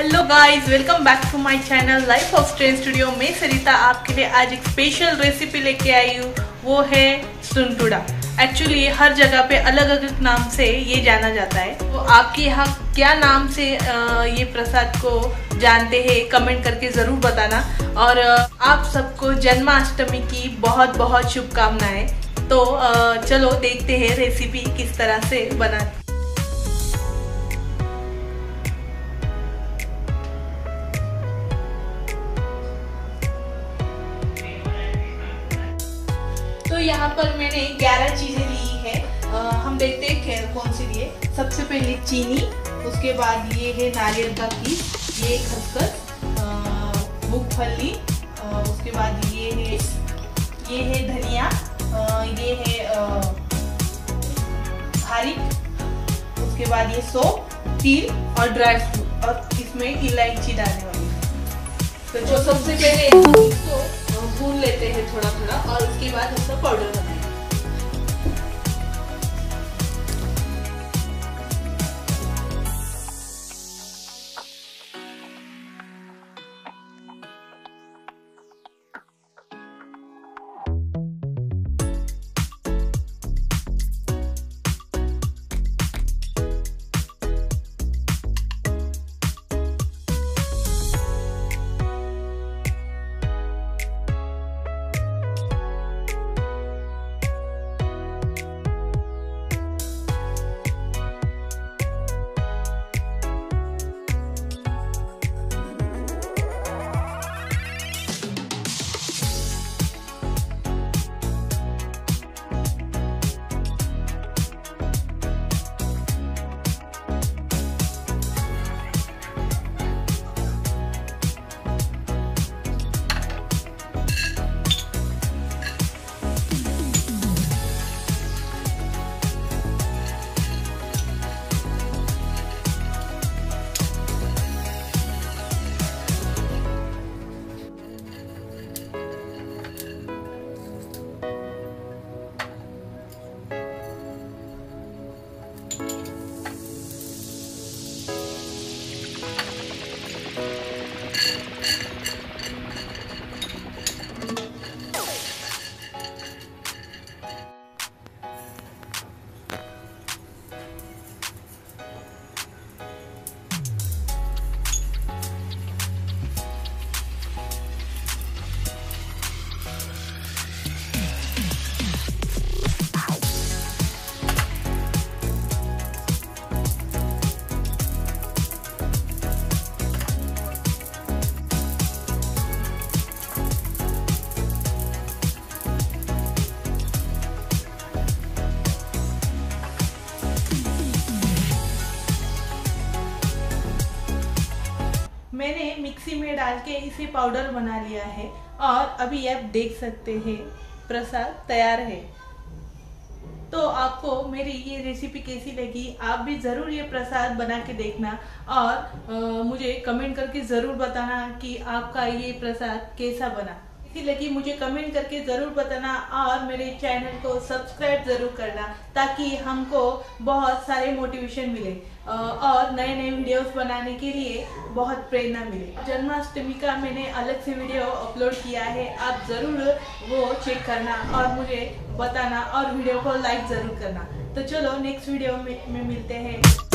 Guys welcome back to my channel life of strain studio में सरिता आपके लिए आज एक स्पेशल रेसिपी लेके आई हूँ। वो है सुनटुड़ा एक्चुअली हर जगह पे अलग अलग नाम से ये जाना जाता है। तो आपके यहाँ क्या नाम से ये प्रसाद को जानते हैं कमेंट करके ज़रूर बताना। और आप सबको जन्माष्टमी की बहुत बहुत शुभकामनाएँ। तो चलो देखते हैं रेसिपी किस तरह से बनाते यहाँ पर मैंने 11 चीज़ें ली है। आ, हम देखते हैं कौन सी लिए सबसे पहले चीनी उसके बाद ये है नारियल का पीस ये खसखस मूंगफली उसके बाद ये है ये है धनिया ये है खारिक उसके बाद ये सोप तिल और ड्राई फ्रूट और इसमें इलायची डालने वाली। तो जो सबसे पहले इसको भून लेते हैं थोड़ा थोड़ा और उसके बाद उसका पाउडर बनाएँगे। मैंने मिक्सी में डाल के इसे पाउडर बना लिया है और अभी आप देख सकते हैं प्रसाद तैयार है। तो आपको मेरी ये रेसिपी कैसी लगी आप भी ज़रूर ये प्रसाद बना के देखना और आ, मुझे कमेंट करके ज़रूर बताना कि आपका ये प्रसाद कैसा बना। कैसी लगी मुझे कमेंट करके ज़रूर बताना और मेरे चैनल को सब्सक्राइब ज़रूर करना ताकि हमको बहुत सारे मोटिवेशन मिले और नए नए वीडियोस बनाने के लिए बहुत प्रेरणा मिले। जन्माष्टमी का मैंने अलग से वीडियो अपलोड किया है आप ज़रूर वो चेक करना और मुझे बताना और वीडियो को लाइक ज़रूर करना। तो चलो नेक्स्ट वीडियो में, में मिलते हैं।